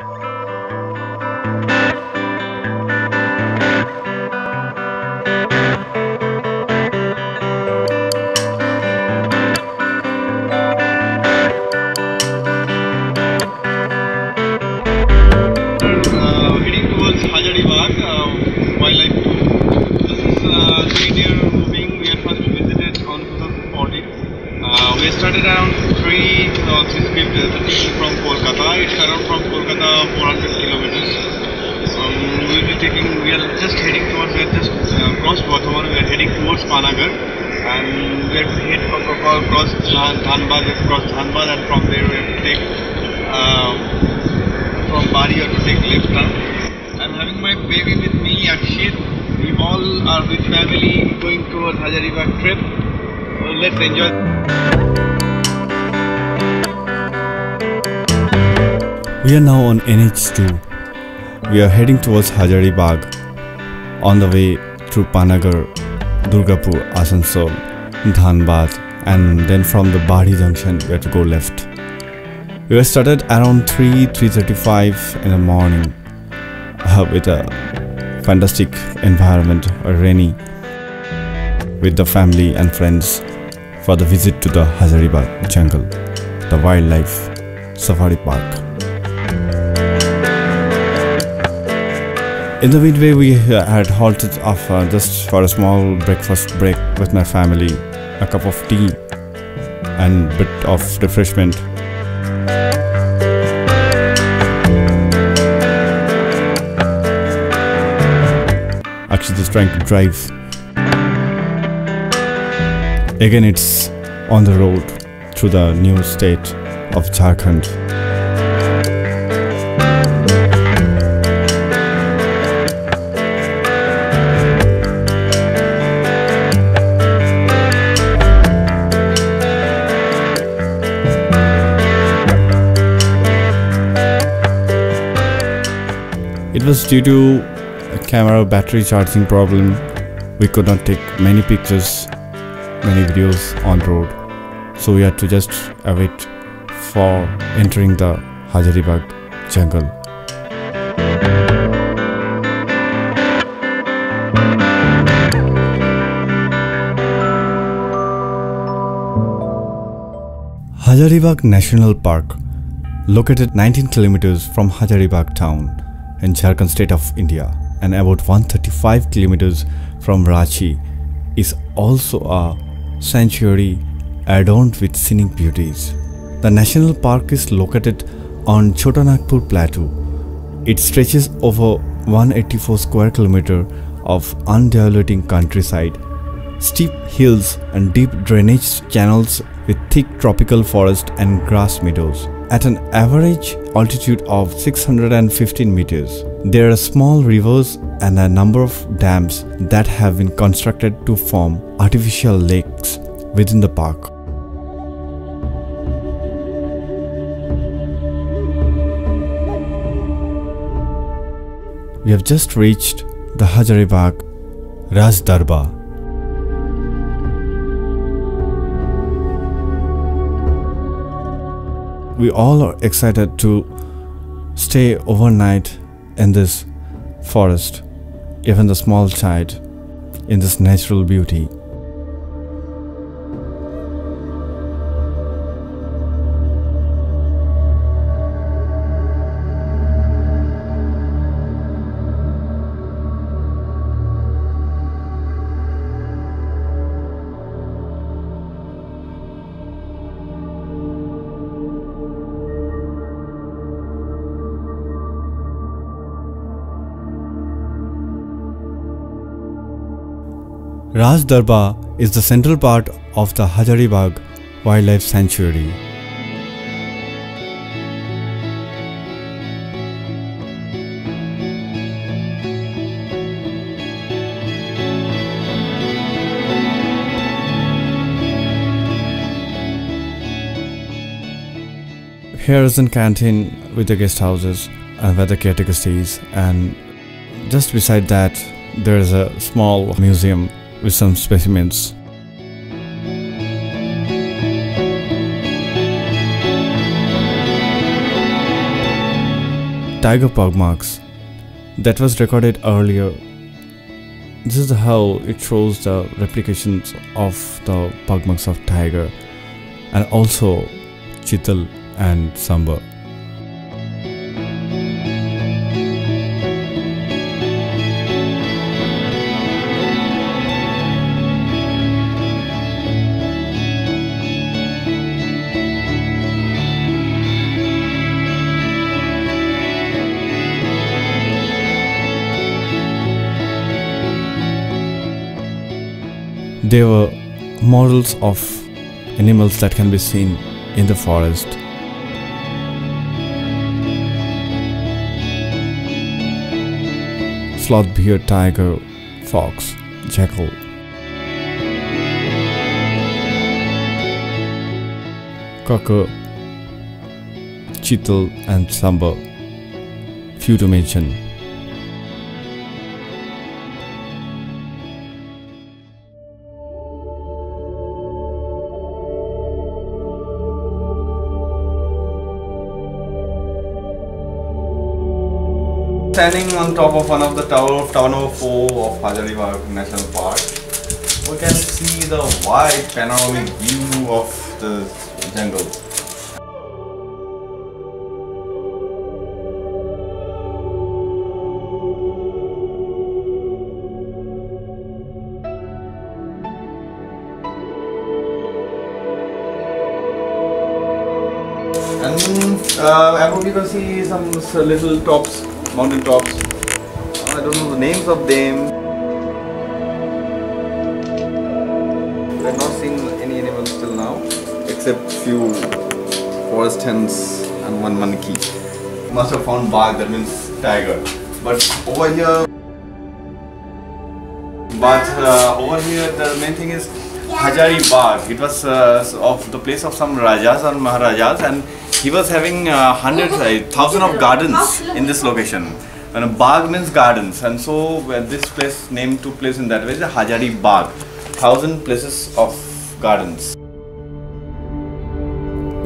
uh, 3 uh, 350 from Kolkata. It's around from Kolkata 400 kilometers. Um, we'll be taking, we are just heading towards, we are just uh, crossed Bardhaman, we are heading towards Panagarh and we are head across across Dhan- Dhanbad, we cross Dhanbad and from there we have take uh, from Barhi or to take left turn. I'm having my baby with me, Akshit. We all are with family going towards Hajaribagh trip. So let's enjoy. We are now on NH2. We are heading towards Hajaribagh on the way through Panagarh, Durgapur, Asansol, Dhanbad, and then from the Barhi junction we have to go left. We were started around 3 3:35 in the morning uh, with a fantastic environment, uh, rainy, with the family and friends for the visit to the Hazaribagh jungle, the wildlife safari park. In the midway, we had halted off uh, just for a small breakfast break with my family, a cup of tea, and bit of refreshment. Actually, just trying to drive. Again, it's on the road through the new state of Jharkhand. Was due to a camera battery charging problem. We could not take many pictures, many videos on road. So we had to just await for entering the Hajaribagh jungle. Hajaribagh National Park, located 19 kilometers from Hajaribagh town in Jharkhand state of India and about 135 kilometers from Ranchi, is also a sanctuary adorned with scenic beauties. The national park is located on Chotanagpur plateau. It stretches over 184 square kilometer of undulating countryside steep hills and deep drainage channels with thick tropical forest and grass meadows. At an average altitude of 615 meters, there are small rivers and a number of dams that have been constructed to form artificial lakes within the park. We have just reached the Hajaribagh Raj we all are excited to stay overnight in this forest, even the small child, in this natural beauty. Raj Derwa is the central part of the Hajaribagh Wildlife Sanctuary. Here is a canteen with the guest houses and where the caretaker stays and just beside that there is a small museum with some specimens. tiger pug marks that was recorded earlier. This is how it shows the replications of the pug marks of tiger and also chital and sambar. They were models of animals that can be seen in the forest. Sloth bear, tiger, fox, jackal. Kakar, chital and sambar. Few to mention. Standing on top of one of the tower of tower number 4 of Hazaribagh National Park, we can see the wide panoramic view of the jungle. And uh, above you can see some little tops, mountain tops. I don't know the names of them. Have not seen any animals till now, except few forest hens and one monkey. Must have found bag, that means tiger. But over here, but uh, over here the main thing is Hajari Bagh. It was uh, of the place of some Rajas and Maharajas, and he was having uh, hundreds, uh, thousand of gardens in this location. And a Bagh means gardens, and so this place name took place in that way. The Hajari Bagh, thousand places of gardens.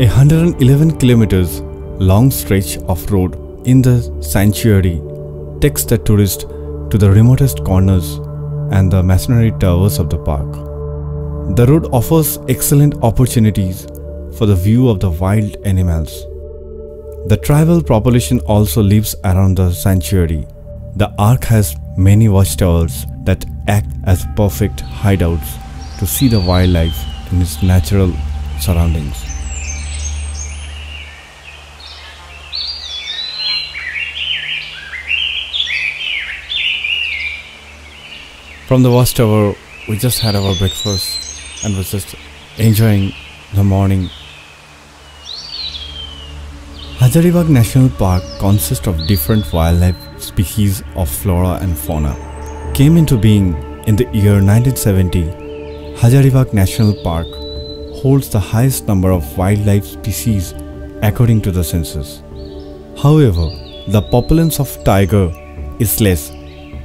A 111 kilometers long stretch of road in the sanctuary takes the tourist to the remotest corners and the masonry towers of the park. The road offers excellent opportunities for the view of the wild animals. The tribal population also lives around the sanctuary. The ark has many watchtowers that act as perfect hideouts to see the wildlife in its natural surroundings. From the watchtower, we just had our breakfast and was just enjoying the morning. Hazaribagh National Park consists of different wildlife species of flora and fauna. Came into being in the year 1970, Hazaribagh National Park holds the highest number of wildlife species according to the census. However, the populace of tiger is less,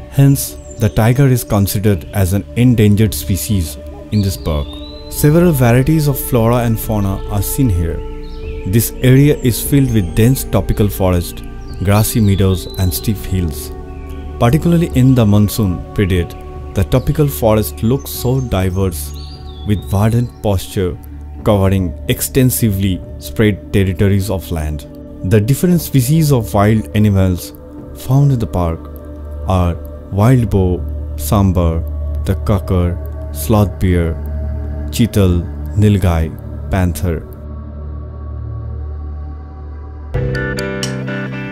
hence, the tiger is considered as an endangered species in this park. Several varieties of flora and fauna are seen here. This area is filled with dense tropical forest, grassy meadows, and steep hills. Particularly in the monsoon period, the tropical forest looks so diverse with verdant pasture covering extensively spread territories of land. The different species of wild animals found in the park are wild boar, sambar, the kakar, sloth bear, chital, nilgai, panther.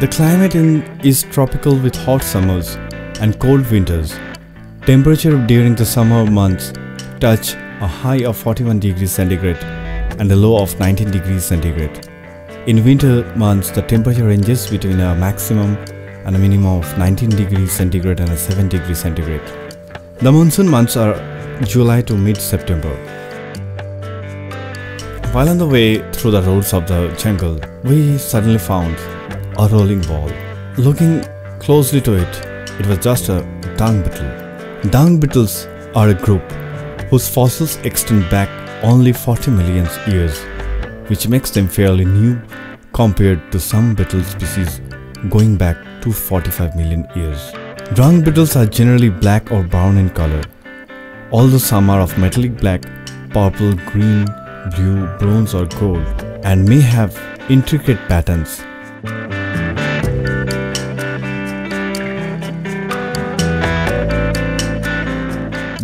The climate in is tropical with hot summers and cold winters. Temperature during the summer months touch a high of 41 degrees centigrade and a low of 19 degrees centigrade. In winter months, the temperature ranges between a maximum and a minimum of 19 degrees centigrade and a 7 degrees centigrade. The monsoon months are July to mid-September. While on the way through the roads of the jungle, we suddenly found a rolling ball. Looking closely to it, it was just a dung beetle. Dung beetles are a group whose fossils extend back only 40 million years, which makes them fairly new compared to some beetle species going back to 45 million years. Dung beetles are generally black or brown in color, although some are of metallic black, purple, green, blue, bronze or gold and may have intricate patterns.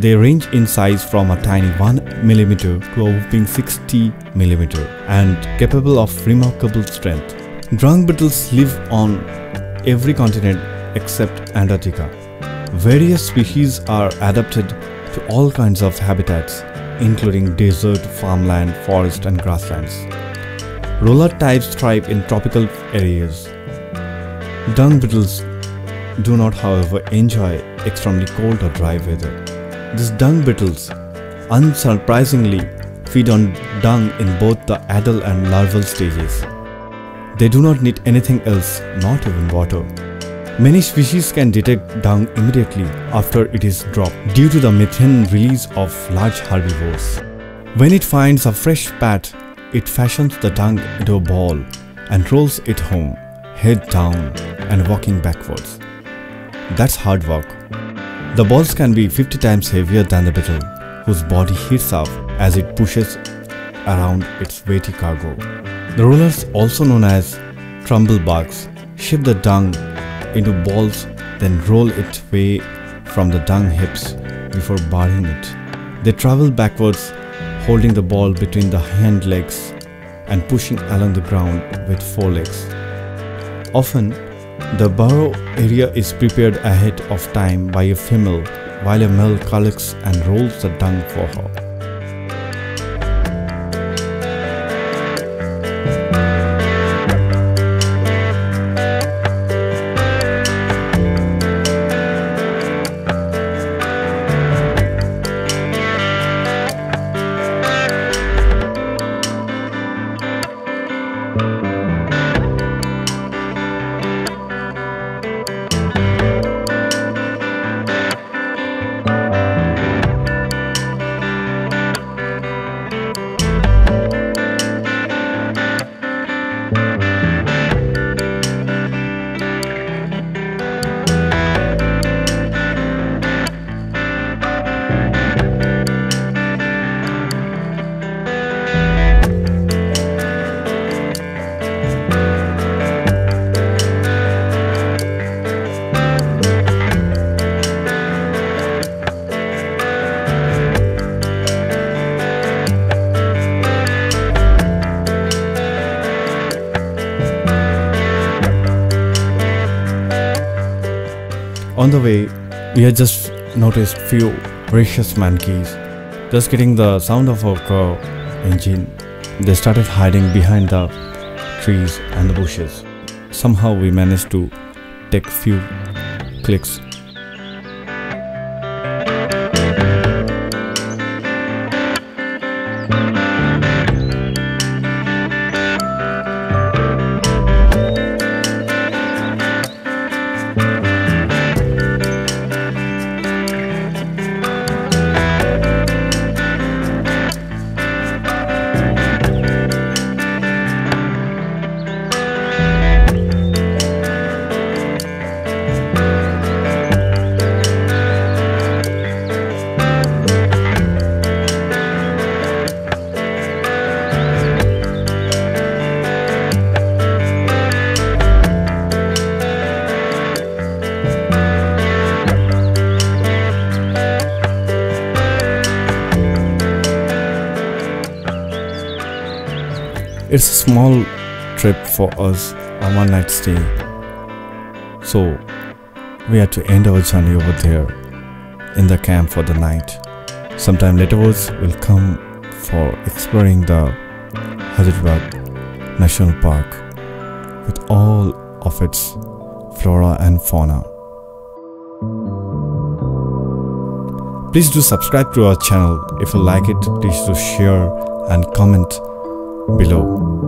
They range in size from a tiny 1 mm to a whopping 60 mm and capable of remarkable strength. Dung beetles live on every continent except Antarctica. Various species are adapted to all kinds of habitats, including desert, farmland, forest, and grasslands. Roller types thrive in tropical areas. Dung beetles do not, however, enjoy extremely cold or dry weather. These dung beetles, unsurprisingly, feed on dung in both the adult and larval stages. They do not need anything else, not even water. Many species can detect dung immediately after it is dropped due to the methane release of large herbivores. When it finds a fresh pat, it fashions the dung into a ball and rolls it home, head down and walking backwards. That's hard work. The balls can be 50 times heavier than the beetle, whose body heats up as it pushes around its weighty cargo. The rollers, also known as tumblebugs, shift the dung into balls then roll it away from the dung heaps before burying it. They travel backwards holding the ball between the hind legs and pushing along the ground with forelegs. Often, the burrow area is prepared ahead of time by a female while a male collects and rolls the dung for her. On the way, we had just noticed few precious monkeys. Just getting the sound of our car engine, they started hiding behind the trees and the bushes. Somehow we managed to take few clicks It's a small trip for us, a one night stay. So we had to end our journey over there in the camp for the night. Sometime laterwards, we'll come for exploring the Hazaribagh National Park with all of its flora and fauna. Please do subscribe to our channel. If you like it, please do share and comment below.